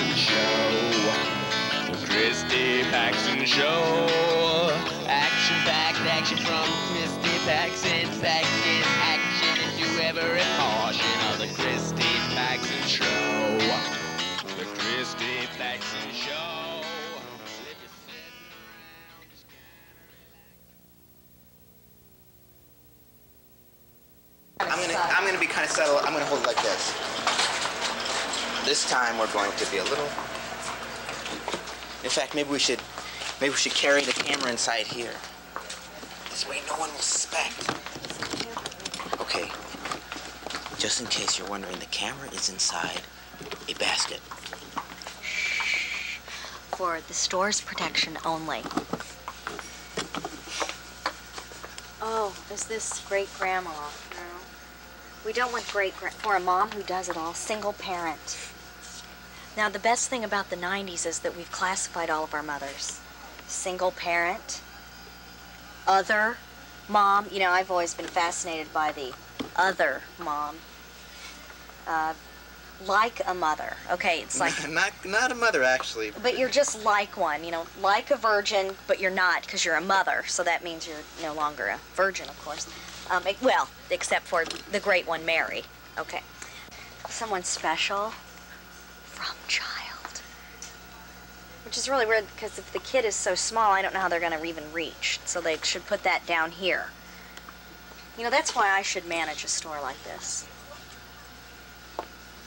Paxson Show. The Christy Paxson Show. Action packed action from Christy Paxson. In action into every portion of the Christy Paxson Show. The Christy Paxson Show. I'm gonna I'm gonna be kind of subtle. I'm gonna hold it like this. This time we're going to be a little. In fact, maybe we should maybe we should carry the camera inside here. This way no one will suspect. Okay. Just in case you're wondering, the camera is inside a basket. For the store's protection only. Oh, is this great grandma? No. We don't want great gra- for a mom who does it all, single parent. Now, the best thing about the 90s is that we've classified all of our mothers single parent, other mom. You know, I've always been fascinated by the other mom. Uh, like a mother. Okay, it's like not not a mother actually. but you're just like one, you know, like a virgin, but you're not because you're a mother. So that means you're no longer a virgin, of course. Um, e- well, except for the great one, Mary. Okay. Someone special from child. Which is really weird because if the kid is so small, I don't know how they're going to even reach. So they should put that down here. You know, that's why I should manage a store like this.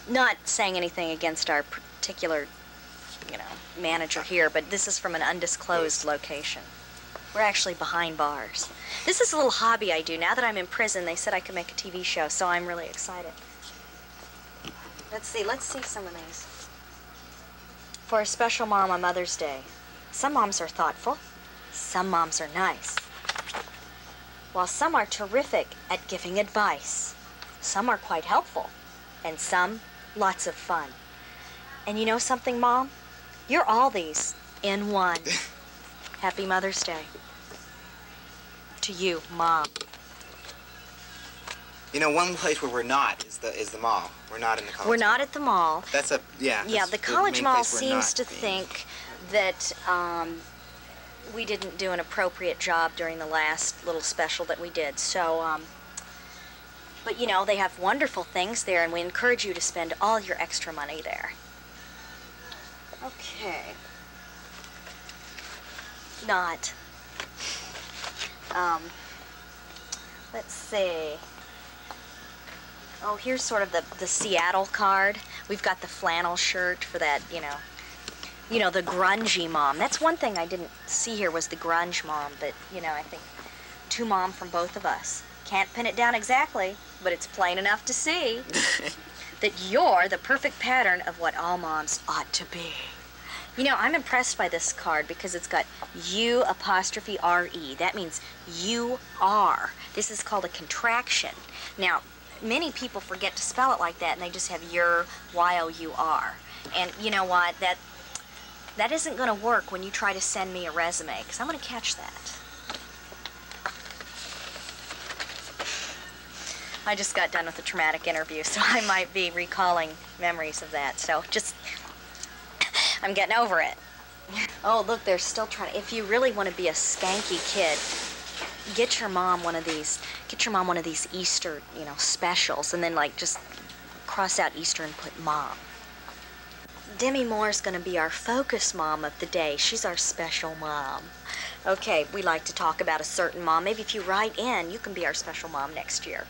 Not saying anything against our particular you know, manager here, but this is from an undisclosed location. We're actually behind bars. This is a little hobby I do. Now that I'm in prison, they said I could make a TV show, so I'm really excited. Let's see, let's see some of these. For a special mom on Mother's Day. Some moms are thoughtful, some moms are nice. While some are terrific at giving advice, some are quite helpful, and some lots of fun. And you know something, Mom? You're all these in one. Happy Mother's Day. To you, Mom. You know, one place where we're not is the is the mall. We're not in the college. We're not mall. at the mall. That's a yeah. Yeah, the college main mall seems to being. think that, um, we didn't do an appropriate job during the last little special that we did. So, um, but you know, they have wonderful things there, and we encourage you to spend all your extra money there. Okay. Not. Um, let's see. Oh, here's sort of the, the Seattle card. We've got the flannel shirt for that, you know, you know, the grungy mom. That's one thing I didn't see here was the grunge mom, but, you know, I think two mom from both of us. Can't pin it down exactly, but it's plain enough to see that you're the perfect pattern of what all moms ought to be. You know, I'm impressed by this card because it's got U apostrophe R E. That means you are. This is called a contraction. Now, many people forget to spell it like that and they just have your Y O U R. And you know what? That that isn't going to work when you try to send me a resume because I'm going to catch that. I just got done with a traumatic interview, so I might be recalling memories of that. So just I'm getting over it. Oh, look, they're still trying. If you really want to be a skanky kid, get your mom one of these. Get your mom one of these Easter, you know, specials, and then like just cross out Easter and put mom. Demi Moore's going to be our focus mom of the day. She's our special mom. Okay, we like to talk about a certain mom. Maybe if you write in, you can be our special mom next year.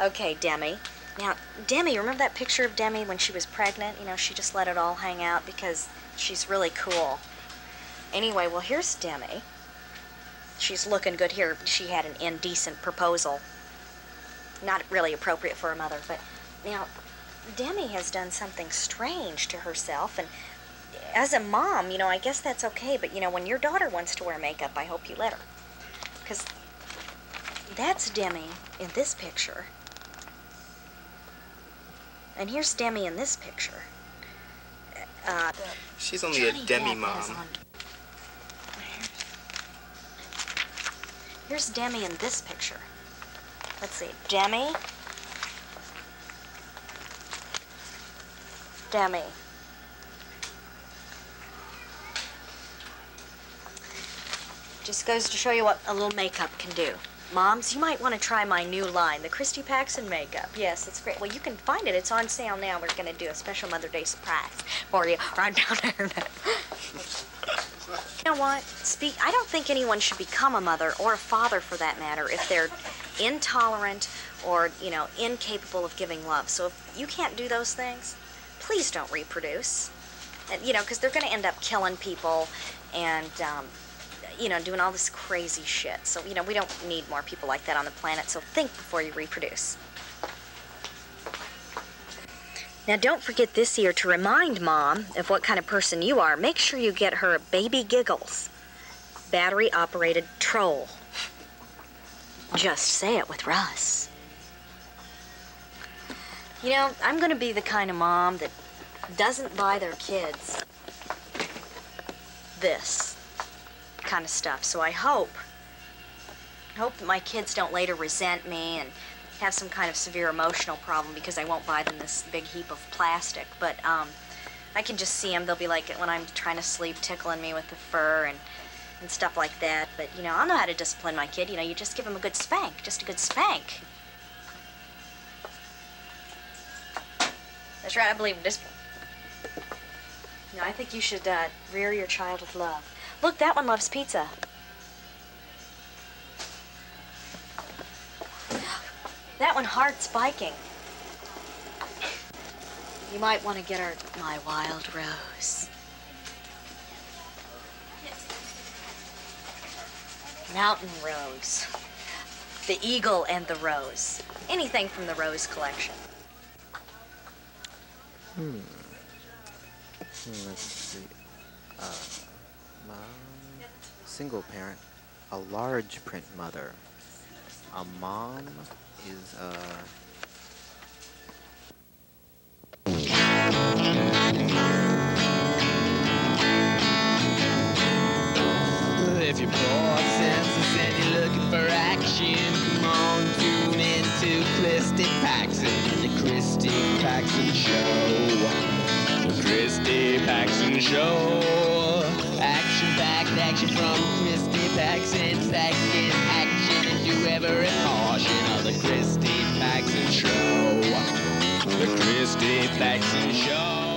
Okay, Demi. Now, Demi, remember that picture of Demi when she was pregnant? You know, she just let it all hang out because she's really cool. Anyway, well, here's Demi. She's looking good here. She had an indecent proposal. Not really appropriate for a mother, but now, Demi has done something strange to herself, and as a mom, you know, I guess that's okay, but you know, when your daughter wants to wear makeup, I hope you let her. Because that's Demi in this picture. And here's Demi in this picture. Uh, She's only Johnny a demi mom. Here's Demi in this picture. Let's see, Demi. Demi. Just goes to show you what a little makeup can do. Moms, you might want to try my new line, the Christy Paxson makeup. Yes, it's great. Well, you can find it. It's on sale now. We're going to do a special Mother's Day surprise for you right down there what? Speak. I don't think anyone should become a mother or a father, for that matter, if they're intolerant or you know incapable of giving love. So if you can't do those things, please don't reproduce. And, you know, because they're going to end up killing people and um, you know, doing all this crazy shit. So, you know, we don't need more people like that on the planet, so think before you reproduce. Now, don't forget this year to remind Mom of what kind of person you are. Make sure you get her Baby Giggles, battery operated troll. Just say it with Russ. You know, I'm going to be the kind of mom that doesn't buy their kids this kind of stuff. So I hope, hope that my kids don't later resent me and have some kind of severe emotional problem because I won't buy them this big heap of plastic. But um, I can just see them. They'll be like when I'm trying to sleep, tickling me with the fur and and stuff like that. But you know, I'll know how to discipline my kid. You know, you just give him a good spank, just a good spank. That's right. I believe in discipline. Know, I think you should uh, rear your child with love. Look, that one loves pizza. That one hard spiking. You might want to get her my wild rose. Mountain rose. The eagle and the rose. Anything from the rose collection. Hmm. Let's see. Uh, mom, single parent, a large print mother. A mom is a. If you're bored, senseless, and you're looking for action, come on, tune in to Christy Paxson, the Christy Paxson Show. The Christy Paxson Show. Action-packed action from Christy Paxson, second action, and do every portion of the Christy Paxson Show. The Christy Paxson Show.